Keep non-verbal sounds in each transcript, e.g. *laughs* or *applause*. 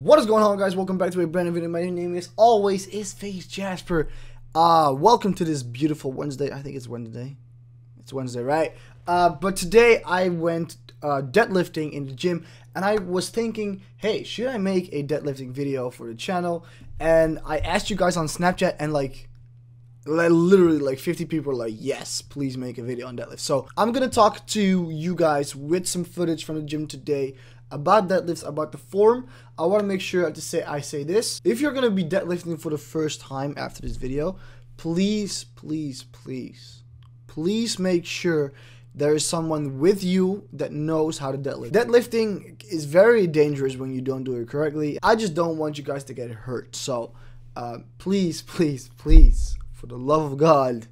What is going on guys? Welcome back to a brand new video. My name is always is FaZe Jasper. Uh welcome to this beautiful Wednesday. I think it's Wednesday. It's Wednesday, right? Uh but today I went uh deadlifting in the gym and I was thinking, hey, should I make a deadlifting video for the channel? And I asked you guys on Snapchat and like literally like 50 people are like yes please make a video on deadlift so i'm gonna talk to you guys with some footage from the gym today about deadlifts, about the form, I want to make sure to say I say this. If you're going to be deadlifting for the first time after this video, please, please, please, please make sure there is someone with you that knows how to deadlift. Deadlifting is very dangerous when you don't do it correctly. I just don't want you guys to get hurt. So uh, please, please, please, for the love of God,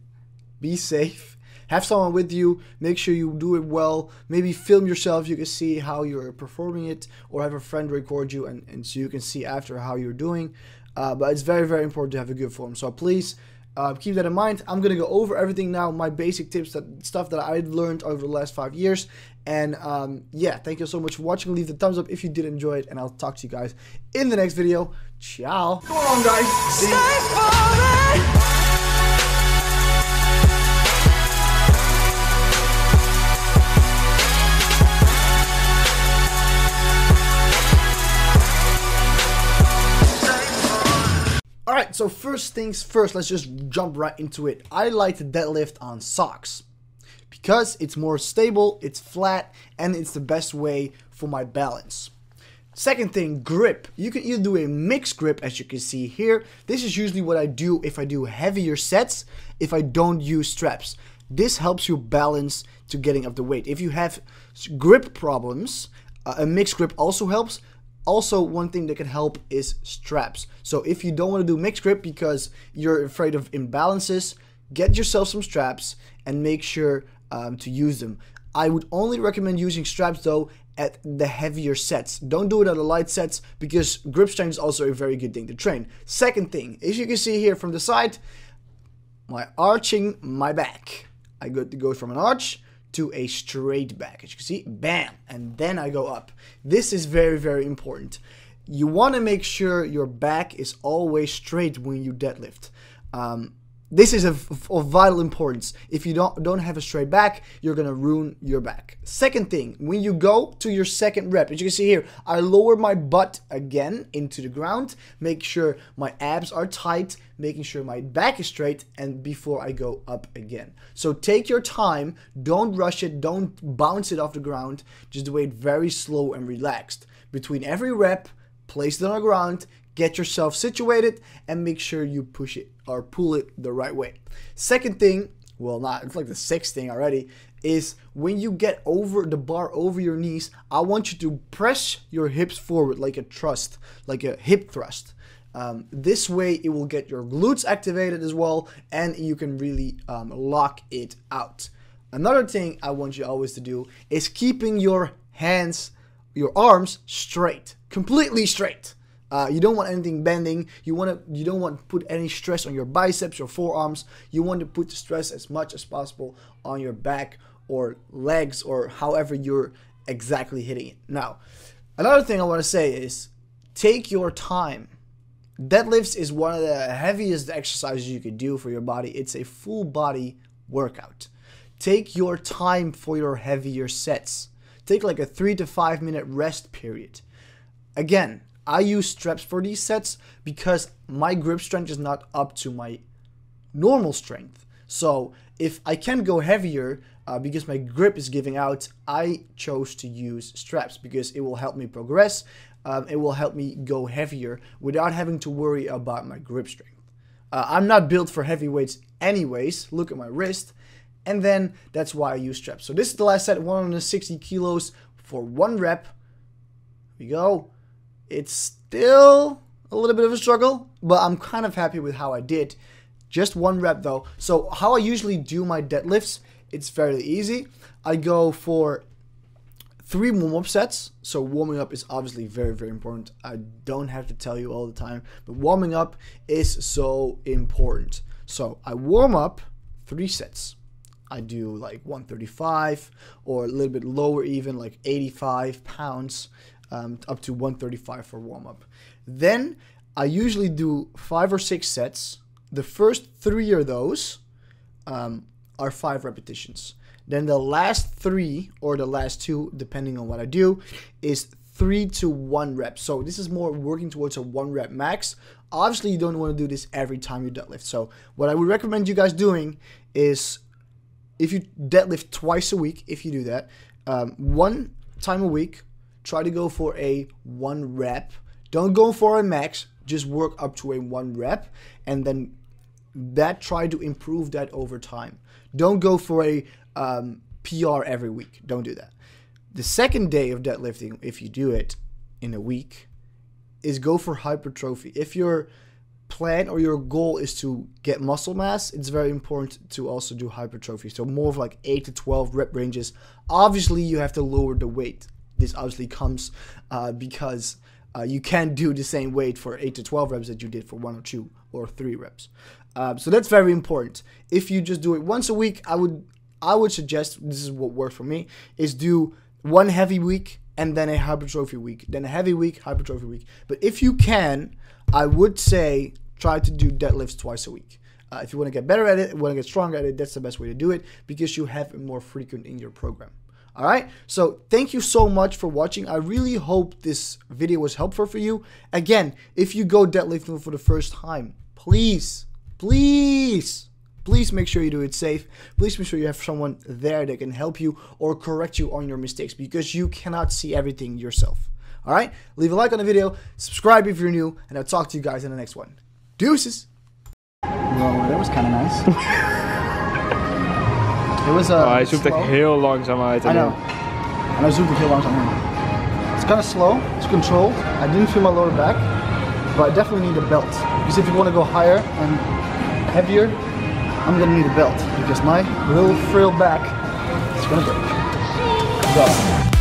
be safe have someone with you make sure you do it well maybe film yourself you can see how you're performing it or have a friend record you and, and so you can see after how you're doing uh, but it's very very important to have a good form so please uh, keep that in mind. I'm gonna go over everything now, my basic tips, that stuff that I learned over the last five years. And um, yeah, thank you so much for watching. Leave the thumbs up if you did enjoy it, and I'll talk to you guys in the next video. Ciao. Come on, guys. Alright, so first things first, let's just jump right into it. I like to deadlift on socks because it's more stable, it's flat, and it's the best way for my balance. Second thing, grip. You can either do a mixed grip, as you can see here. This is usually what I do if I do heavier sets, if I don't use straps. This helps you balance to getting up the weight. If you have grip problems, uh, a mixed grip also helps, also, one thing that can help is straps. So if you don't want to do mixed grip because you're afraid of imbalances, get yourself some straps and make sure um, to use them. I would only recommend using straps though at the heavier sets. Don't do it at the light sets because grip strength is also a very good thing to train. Second thing, as you can see here from the side, my arching my back. I go to go from an arch to a straight back. As you can see, bam, and then I go up. This is very, very important. You want to make sure your back is always straight when you deadlift. Um, this is of, of, vital importance. If you don't don't have a straight back, you're gonna ruin your back. Second thing, when you go to your second rep, as you can see here, I lower my butt again into the ground, make sure my abs are tight, making sure my back is straight, and before I go up again. So take your time, don't rush it, don't bounce it off the ground, just do it very slow and relaxed. Between every rep, place it on the ground, get yourself situated and make sure you push it or pull it the right way. Second thing, well not, it's like the sixth thing already, is when you get over the bar over your knees, I want you to press your hips forward like a thrust, like a hip thrust. Um, this way it will get your glutes activated as well and you can really um, lock it out. Another thing I want you always to do is keeping your hands, your arms straight, completely straight. Uh, you don't want anything bending. You want to. You don't want to put any stress on your biceps or forearms. You want to put the stress as much as possible on your back or legs or however you're exactly hitting it. Now, another thing I want to say is take your time. Deadlifts is one of the heaviest exercises you could do for your body. It's a full body workout. Take your time for your heavier sets. Take like a three to five minute rest period. Again, I use straps for these sets because my grip strength is not up to my normal strength. So if I can go heavier uh, because my grip is giving out, I chose to use straps because it will help me progress. Um, it will help me go heavier without having to worry about my grip strength. Uh, I'm not built for heavy weights anyways. Look at my wrist. And then that's why I use straps. So this is the last set, 160 kilos for one rep. Here we go. It's still a little bit of a struggle, but I'm kind of happy with how I did. Just one rep though. So how I usually do my deadlifts, it's fairly easy. I go for three warm-up sets. So warming up is obviously very, very important. I don't have to tell you all the time, but warming up is so important. So I warm up three sets. I do like 135 or a little bit lower even, like 85 pounds um, up to 135 for warm up. Then I usually do five or six sets. The first three of those um, are five repetitions. Then the last three or the last two, depending on what I do, is three to one rep. So this is more working towards a one rep max. Obviously, you don't want to do this every time you deadlift. So what I would recommend you guys doing is if you deadlift twice a week, if you do that, um, one time a week, try to go for a one rep. Don't go for a max, just work up to a one rep and then that try to improve that over time. Don't go for a um, PR every week. Don't do that. The second day of deadlifting, if you do it in a week, is go for hypertrophy. If your plan or your goal is to get muscle mass, it's very important to also do hypertrophy. So more of like 8 to 12 rep ranges. Obviously, you have to lower the weight. This obviously comes uh, because uh, you can't do the same weight for 8 to 12 reps that you did for 1 or 2 or 3 reps. Uh, so that's very important. If you just do it once a week, I would I would suggest this is what worked for me is do one heavy week and then a hypertrophy week, then a heavy week, hypertrophy week. But if you can, I would say try to do deadlifts twice a week. Uh, if you want to get better at it, want to get stronger at it, that's the best way to do it because you have it more frequent in your program. All right. So thank you so much for watching. I really hope this video was helpful for you. Again, if you go deadlifting for the first time, please, please Please make sure you do it safe. Please make sure you have someone there that can help you or correct you on your mistakes because you cannot see everything yourself. All right? Leave a like on the video, subscribe if you're new, and I'll talk to you guys in the next one. Deuces. Well, that was kind of nice. *laughs* it was a. Uh, oh, hij zoekt echt heel langzaam uit. I know. En hij zoekt het heel langzaam in. It's kind of slow. It's controlled. I didn't feel my lower back, but I definitely need a belt because if you want to go higher and heavier, I'm gonna need a belt because my little frail back is gonna break. Go.